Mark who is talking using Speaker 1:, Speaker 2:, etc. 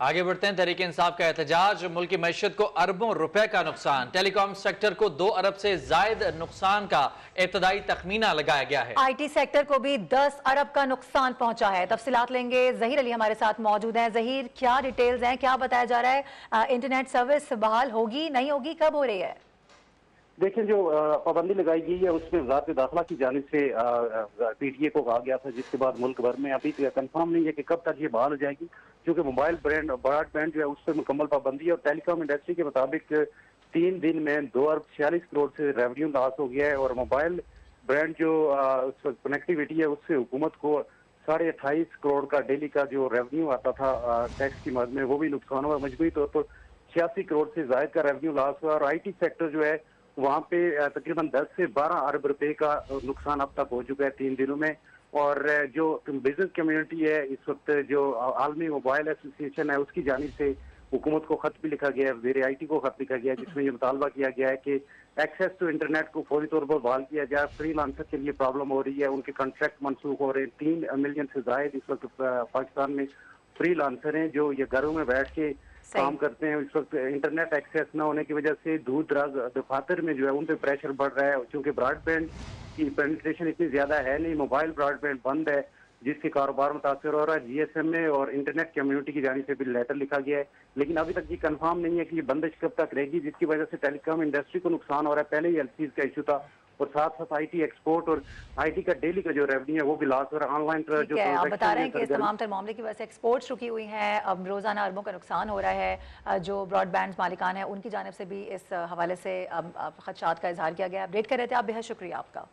Speaker 1: आगे बढ़ते हैं तरीके इंसाफ का एहतजाज। मुल्क की मैशत को अरबों रुपए का नुकसान। टेलीकॉम सेक्टर को दो अरब से जायद नुकसान का इब्तदाई तखमीना लगाया गया है।
Speaker 2: आई टी सेक्टर को भी दस अरब का नुकसान पहुँचा है। तफसीत लेंगे। जहीर अली हमारे साथ मौजूद हैं। जहीर क्या डिटेल्स हैं? क्या बताया जा रहा है? इंटरनेट सर्विस बहाल होगी नहीं होगी? कब हो रही है?
Speaker 3: देखिए जो पाबंदी लगाई गई है उसमें वजारत दाखिला की जानब से पीटीए को कहा गया था जिसके बाद मुल्क भर में अभी कंफर्म नहीं है कि कब तक ये बहाल हो जाएगी। क्योंकि मोबाइल ब्रांड ब्रॉडबैंड जो है उस पर मुकम्मल पाबंदी है और टेलीकॉम इंडस्ट्री के मुताबिक तीन दिन में दो अरब छियालीस करोड़ से रेवेन्यू लॉस हो गया है और मोबाइल ब्रांड जो कनेक्टिविटी है, उससे हुकूमत को साढ़े अट्ठाईस करोड़ का डेली का जो रेवेन्यू आता था टैक्स की मद में, वो भी नुकसान हुआ। मजबूरी तौर पर छियासी करोड़ से जायद का रेवेन्यू लॉस हुआ और आई सेक्टर जो है, वहाँ पे तकरीबन 10 से 12 अरब रुपए का नुकसान अब तक हो चुका है तीन दिनों में। और जो बिज़नेस कम्युनिटी है इस वक्त जो आलमी मोबाइल एसोसिएशन है उसकी जानी से हुकूमत को खत भी लिखा गया है वज़ीर आई टी को खत लिखा गया है जिसमें ये मुतालबा किया गया है कि एक्सेस टू इंटरनेट को फौरी तौर पर बहाल किया जाए फ्री लांसर के लिए प्रॉब्लम हो रही है उनके कॉन्ट्रैक्ट मनसूख हो रहे हैं। तीन मिलियन से जायद इस वक्त पाकिस्तान में फ्री लांसर हैं जो ये घरों में बैठ के काम करते हैं। इस वक्त इंटरनेट एक्सेस न होने की वजह से दूर दराज दफातर में जो है उन पर प्रेशर बढ़ रहा है क्योंकि ब्रॉडबैंड की पेनिट्रेशन इतनी ज़्यादा है नहीं मोबाइल ब्रॉडबैंड बंद है जिसके कारोबार मुतासर हो रहा है जीएसएम में और इंटरनेट कम्युनिटी की जानी से भी लेटर लिखा गया है। लेकिन अभी तक ये कंफर्म नहीं है कि ये बंदिश कब तक रहेगी जिसकी वजह से टेलीकॉम इंडस्ट्री को नुकसान हो रहा है। पहले ही एल का इशू था और साथ साथ आईटी एक्सपोर्ट और आईटी का डेली का जो रेवेन्यू है वो भी लॉस हो रहा है। ऑनलाइन
Speaker 2: जो आप बता रहे हैं कि इस तमाम तर मामले की वजह से एक्सपोर्ट रुकी हुई है। अब रोज़ाना अरबों का नुकसान हो रहा है जो ब्रॉडबैंड मालिकान है उनकी जानब से भी इस हवाले से अब खदशात का इजहार किया गया। अपडेट कर रहे थे आप बेहद शुक्रिया आपका।